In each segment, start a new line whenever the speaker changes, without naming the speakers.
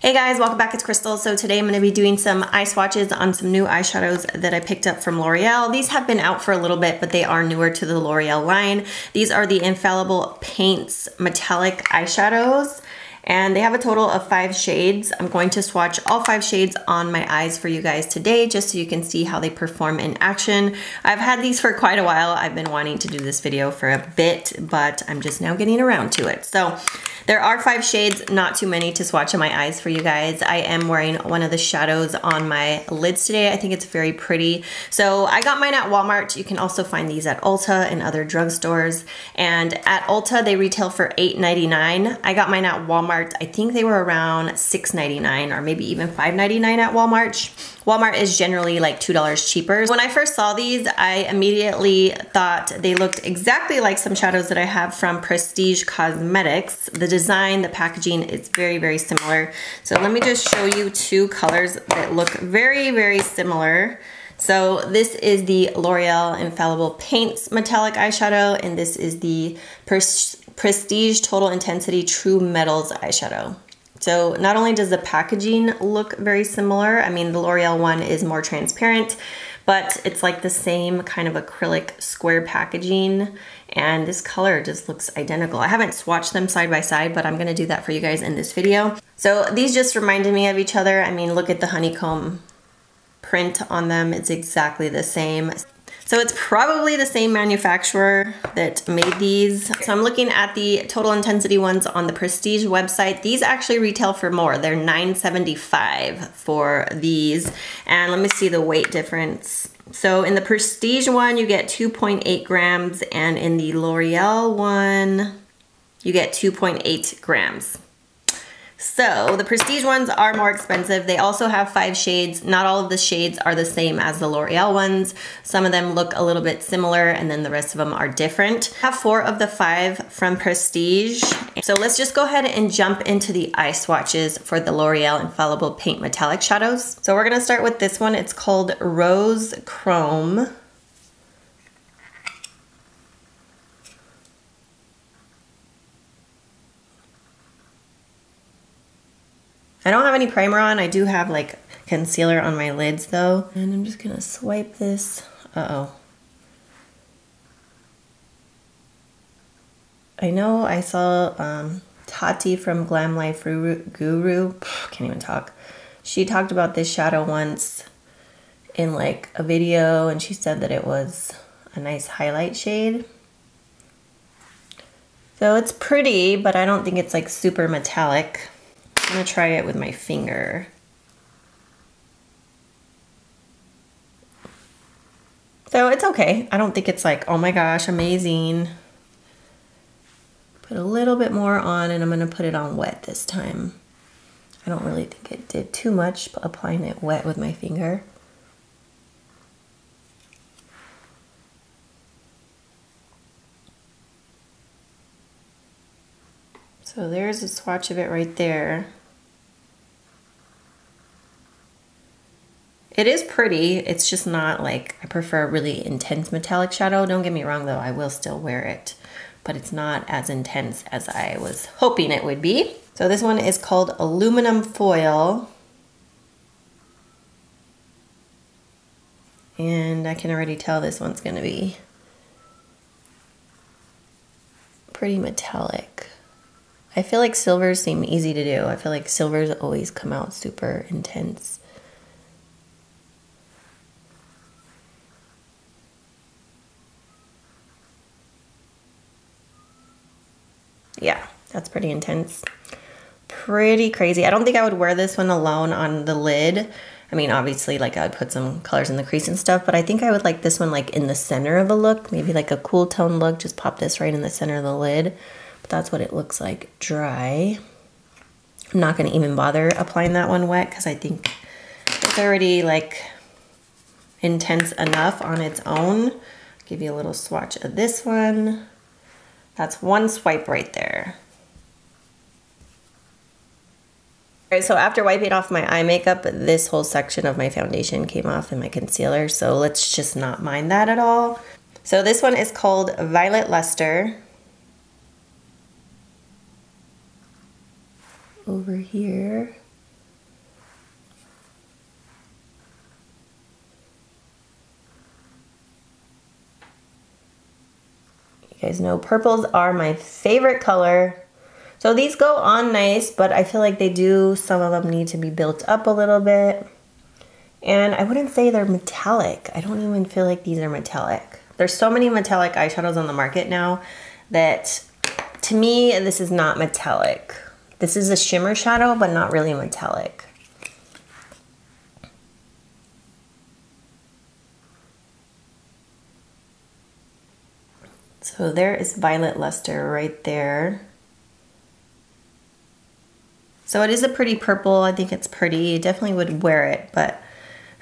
Hey guys, welcome back. It's Krystal. So today I'm going to be doing some eye swatches on some new eyeshadows that I picked up from L'Oreal. These have been out for a little bit, but they are newer to the L'Oreal line. These are the Infallible Paints Metallic Eyeshadows and they have a total of five shades. I'm going to swatch all five shades on my eyes for you guys today just so you can see how they perform in action. I've had these for quite a while. I've been wanting to do this video for a bit, but I'm just now getting around to it. So there are five shades, not too many to swatch on my eyes for you guys. I am wearing one of the shadows on my lids today. I think it's very pretty. So I got mine at Walmart. You can also find these at Ulta and other drugstores. And at Ulta, they retail for $8.99. I got mine at Walmart. I think they were around $6.99 or maybe even $5.99 at Walmart. Walmart is generally like $2 cheaper. When I first saw these, I immediately thought they looked exactly like some shadows that I have from Prestige Cosmetics. The design, the packaging is very, very similar. So let me just show you two colors that look very, very similar. So this is the L'Oreal Infallible Paints Metallic Eyeshadow, and this is the Prestige Total Intensity True Metals Eyeshadow. So not only does the packaging look very similar, I mean the L'Oreal one is more transparent, but it's like the same kind of acrylic square packaging and this color just looks identical. I haven't swatched them side by side, but I'm gonna do that for you guys in this video. So these just reminded me of each other. I mean, look at the honeycomb print on them. It's exactly the same. So it's probably the same manufacturer that made these. So I'm looking at the total intensity ones on the Prestige website. These actually retail for more. They're $9.75 for these. And let me see the weight difference. So in the Prestige one, you get 2.8 grams, and in the L'Oreal one, you get 2.8 grams. So the Prestige ones are more expensive. They also have five shades. Not all of the shades are the same as the L'Oreal ones. Some of them look a little bit similar and then the rest of them are different. I have four of the five from Prestige. So let's just go ahead and jump into the eye swatches for the L'Oreal Infallible Paint Metallic Shadows. So we're gonna start with this one. It's called Rose Chrome. I don't have any primer on. I do have like concealer on my lids though. And I'm just gonna swipe this. Uh-oh. I know I saw um, Tati from Glam Life Guru, can't even talk. She talked about this shadow once in like a video and she said that it was a nice highlight shade. So it's pretty, but I don't think it's like super metallic. I'm gonna try it with my finger. So it's okay. I don't think it's like, oh my gosh, amazing. Put a little bit more on and I'm gonna put it on wet this time. I don't really think it did too much applying it wet with my finger. So there's a swatch of it right there. It is pretty. It's just not like, I prefer a really intense metallic shadow. Don't get me wrong though, I will still wear it, but it's not as intense as I was hoping it would be. So this one is called Aluminum Foil. And I can already tell this one's gonna be pretty metallic. I feel like silvers seem easy to do. I feel like silvers always come out super intense. Yeah, that's pretty intense. Pretty crazy. I don't think I would wear this one alone on the lid. I mean, obviously, like I would put some colors in the crease and stuff, but I think I would like this one like in the center of a look, maybe like a cool tone look. Just pop this right in the center of the lid. But that's what it looks like dry. I'm not gonna even bother applying that one wet because I think it's already like intense enough on its own. Give you a little swatch of this one. That's one swipe right there. All right, so after wiping off my eye makeup, this whole section of my foundation came off in my concealer, so let's just not mind that at all. So this one is called Violet Luster. Over here. You guys know purples are my favorite color. So these go on nice, but I feel like they do, some of them need to be built up a little bit. And I wouldn't say they're metallic. I don't even feel like these are metallic. There's so many metallic eyeshadows on the market now that to me, this is not metallic. This is a shimmer shadow, but not really metallic. So there is Violet Luster right there. So it is a pretty purple. I think it's pretty. definitely would wear it, but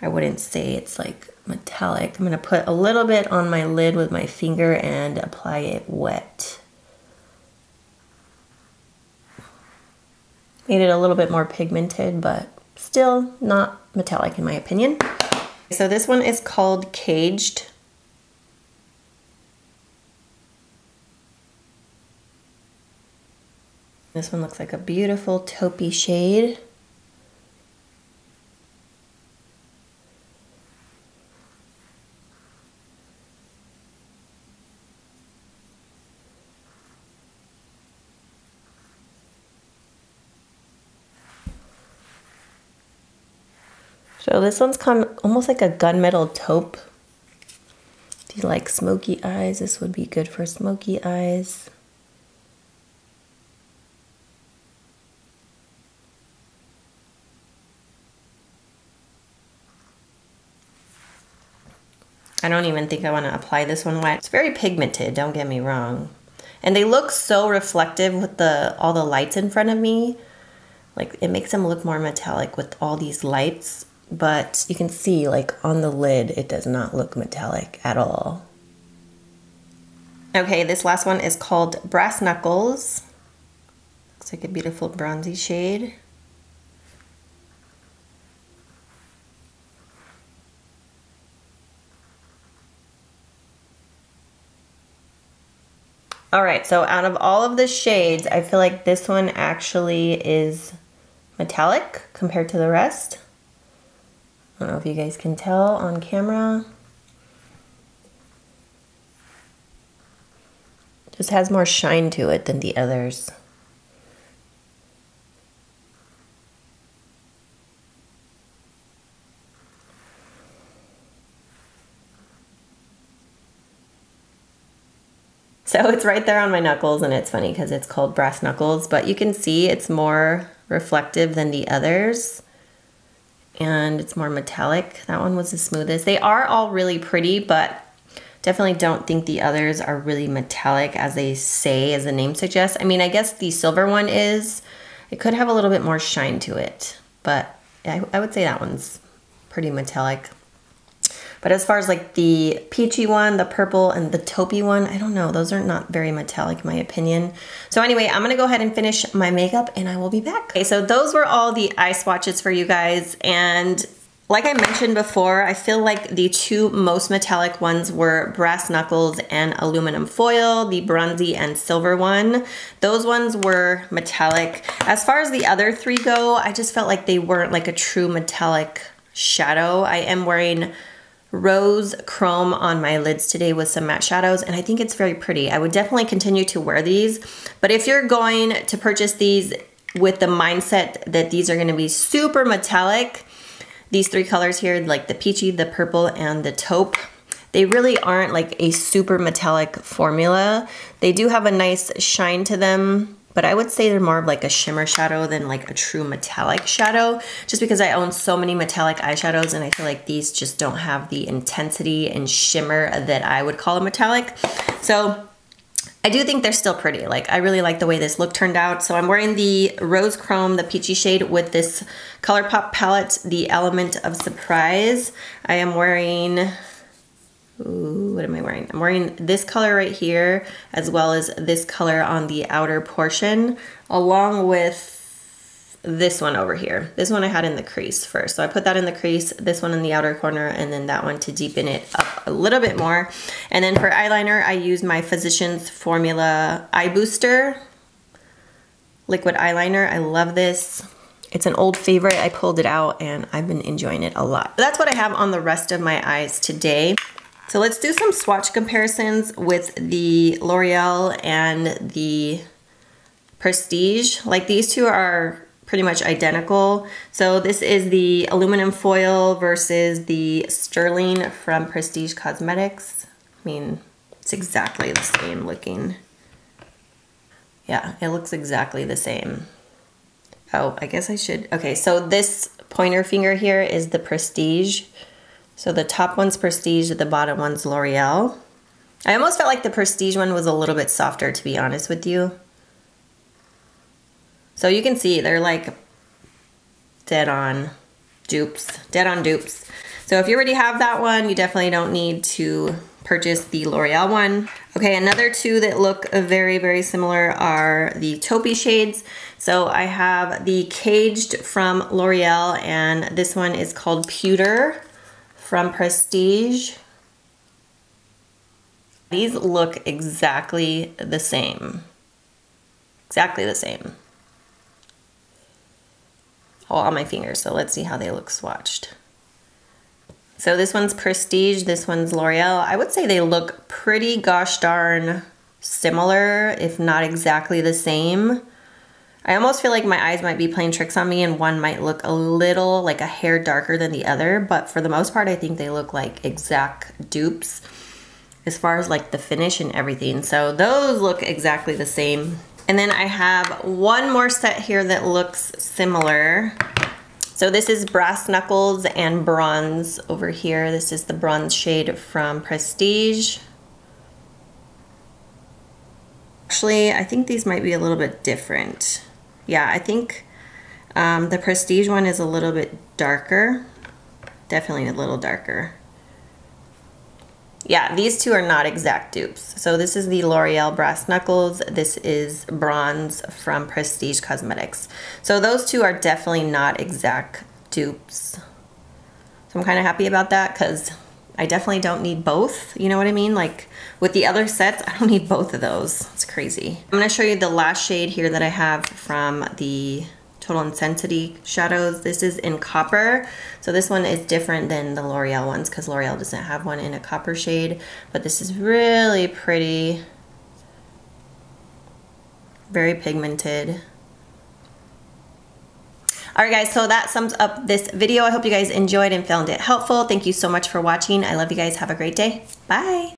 I wouldn't say it's like metallic. I'm going to put a little bit on my lid with my finger and apply it wet. Made it a little bit more pigmented, but still not metallic in my opinion. So this one is called Caged. This one looks like a beautiful taupey shade. So this one's kind almost like a gunmetal taupe. If you like smoky eyes, this would be good for smoky eyes. I don't even think I want to apply this one wet. It's very pigmented, don't get me wrong. And they look so reflective with the all the lights in front of me. Like it makes them look more metallic with all these lights. But you can see like on the lid, it does not look metallic at all. Okay, this last one is called Brass Knuckles. Looks like a beautiful bronzy shade. All right, so out of all of the shades, I feel like this one actually is metallic compared to the rest. I don't know if you guys can tell on camera. Just has more shine to it than the others. So it's right there on my knuckles and it's funny because it's called brass knuckles, but you can see it's more reflective than the others and it's more metallic. That one was the smoothest. They are all really pretty, but definitely don't think the others are really metallic as they say, as the name suggests. I mean, I guess the silver one is. It could have a little bit more shine to it, but I, I would say that one's pretty metallic. But as far as like the peachy one, the purple, and the taupey one, I don't know. Those are not very metallic in my opinion. So anyway, I'm to go ahead and finish my makeup and I will be back. Okay, so those were all the eye swatches for you guys. And like I mentioned before, I feel like the two most metallic ones were Brass Knuckles and Aluminum Foil, the bronzy and silver one. Those ones were metallic. As far as the other three go, I just felt like they weren't like a true metallic shadow. I am wearing rose chrome on my lids today with some matte shadows and I think it's very pretty. I would definitely continue to wear these, but if you're going to purchase these with the mindset that these are gonna be super metallic, these three colors here, like the peachy, the purple, and the taupe, they really aren't like a super metallic formula. They do have a nice shine to them, but I would say they're more of like a shimmer shadow than like a true metallic shadow, just because I own so many metallic eyeshadows and I feel like these just don't have the intensity and shimmer that I would call a metallic. So I do think they're still pretty. Like I really like the way this look turned out. So I'm wearing the Rose Chrome, the peachy shade with this ColourPop palette, the Element of Surprise. I am wearing Ooh, what am I wearing? I'm wearing this color right here, as well as this color on the outer portion, along with this one over here. This one I had in the crease first. So I put that in the crease, this one in the outer corner, and then that one to deepen it up a little bit more. And then for eyeliner, I use my Physicians Formula Eye Booster liquid eyeliner. I love this. It's an old favorite. I pulled it out and I've been enjoying it a lot. But that's what I have on the rest of my eyes today. So let's do some swatch comparisons with the L'Oreal and the Prestige. Like these two are pretty much identical. So this is the aluminum foil versus the sterling from Prestige Cosmetics. I mean, it's exactly the same looking. Yeah, it looks exactly the same. Oh, I guess I should. Okay, so this pointer finger here is the Prestige. So the top one's Prestige, the bottom one's L'Oreal. I almost felt like the Prestige one was a little bit softer, to be honest with you. So you can see they're like dead on dupes, dead on dupes. So if you already have that one, you definitely don't need to purchase the L'Oreal one. Okay, another two that look very, very similar are the taupey shades. So I have the Caged from L'Oreal and this one is called Pewter from Prestige. These look exactly the same. Exactly the same. All on my fingers, so let's see how they look swatched. So this one's Prestige, this one's L'Oreal. I would say they look pretty gosh darn similar, if not exactly the same. I almost feel like my eyes might be playing tricks on me and one might look a little like a hair darker than the other, but for the most part, I think they look like exact dupes as far as like the finish and everything. So those look exactly the same. And then I have one more set here that looks similar. So this is Brass Knuckles and Bronze over here. This is the bronze shade from Prestige. Actually, I think these might be a little bit different. Yeah, I think um, the Prestige one is a little bit darker. Definitely a little darker. Yeah, these two are not exact dupes. So this is the L'Oreal Brass Knuckles. This is Bronze from Prestige Cosmetics. So those two are definitely not exact dupes. So I'm kind of happy about that because I definitely don't need both. You know what I mean? Like with the other sets, I don't need both of those. It's crazy. I'm to show you the last shade here that I have from the Total Intensity shadows. This is in copper. So this one is different than the L'Oreal ones because L'Oreal doesn't have one in a copper shade. But this is really pretty. Very pigmented. Alright guys, so that sums up this video. I hope you guys enjoyed and found it helpful. Thank you so much for watching. I love you guys. Have a great day. Bye.